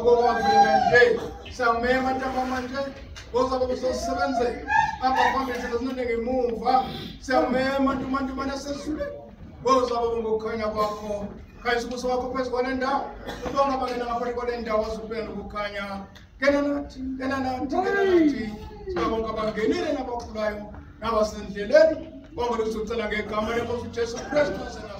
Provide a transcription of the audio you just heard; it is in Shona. okokwavuleka nje siyamema ntambamanje ngozaba besosebenzela apha phambi ndlela sinoneka imuva siyamema ntumantumane sesule ngozababa ngokukhanya kwakho khanye sibuso wakho phezu kwale ndawo ubonga bangena ngaphandi kwale ndawo azukubuya nokukhanya ngena nathi ngena nathi ngena nathi sibabonga bangenile nabakhulayo nabasendleleni bonga lokuzocela ngegama lenkosi ujesu kristu wasenaz